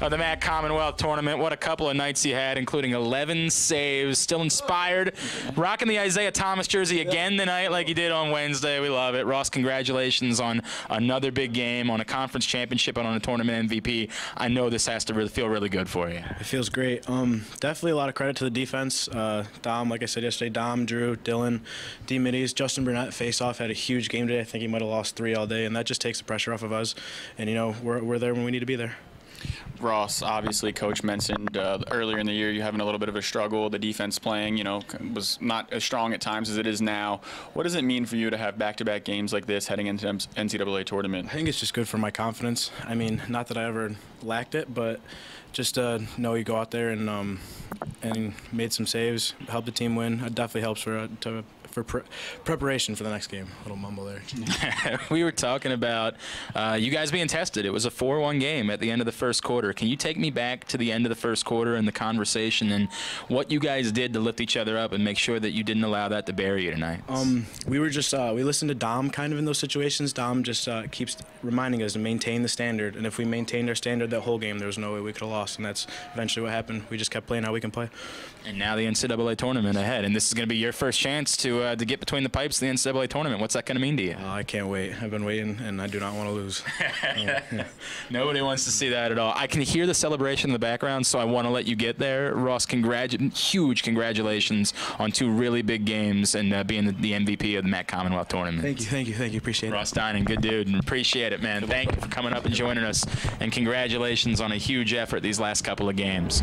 of the MAC Commonwealth Tournament. What a couple of nights he had, including 11 saves. Still inspired. Rocking the Isaiah Thomas jersey again tonight, like he did on Wednesday. We love it. Ross, congratulations on another big game, on a conference championship, and on a tournament MVP. I know this has to really feel really good for you. It feels great. Um, definitely a lot of credit to the defense. Uh, Dom, like I said yesterday, Dom, Drew, Dylan, D. Middies, Justin Burnett face off had a huge game today. I think he might have lost three all day, and that just takes the pressure off of us. And, you know, we're, we're there when we need to be there. Ross, obviously, coach mentioned uh, earlier in the year you having a little bit of a struggle. The defense playing, you know, was not as strong at times as it is now. What does it mean for you to have back-to-back games like this heading into NCAA tournament? I think it's just good for my confidence. I mean, not that I ever lacked it, but just uh, know you go out there and um, and made some saves, helped the team win. It definitely helps for uh, to for pre preparation for the next game. A little mumble there. we were talking about uh, you guys being tested. It was a 4-1 game at the end of the first quarter. Can you take me back to the end of the first quarter and the conversation and what you guys did to lift each other up and make sure that you didn't allow that to bury you tonight? Um, we were just uh, we listened to Dom kind of in those situations. Dom just uh, keeps reminding us to maintain the standard, and if we maintained our standard that whole game, there was no way we could have lost, and that's eventually what happened. We just kept playing how we can play. And now the NCAA tournament ahead, and this is going to be your first chance to uh, to get between the pipes the NCAA tournament. What's that going to mean to you? Uh, I can't wait. I've been waiting, and I do not want to lose. Nobody wants to see that at all. I can hear the celebration in the background, so I want to let you get there. Ross, congratu- huge congratulations on two really big games and uh, being the, the, MVP of the MAC Commonwealth tournament. Thank you, thank you, thank you. Appreciate Ross it. Ross Dinan, good dude, and appreciate it, man. Thank you for coming up and joining us, and congratulations on a huge effort these last couple of games.